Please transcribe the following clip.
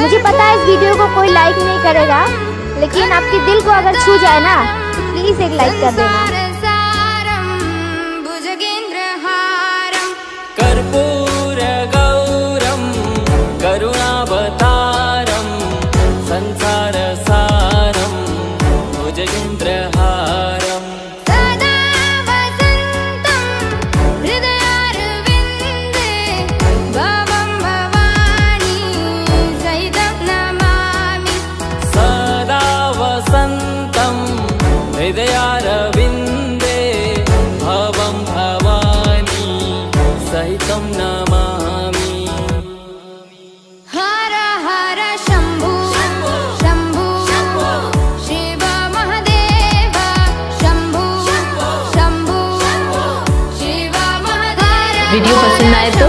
मुझे पता है इस वीडियो को कोई लाइक नहीं करेगा, लेकिन आपके दिल को अगर छू जाए ना तो प्लीज़ एक लाइक कर देना। हृदयारविन्दे भवं भवानी सहितं नमामि। हर हर शम्भु शम्भु शिव महदेव शम्भु शम्भु शिव महदेव वीडियो पसंद आए तो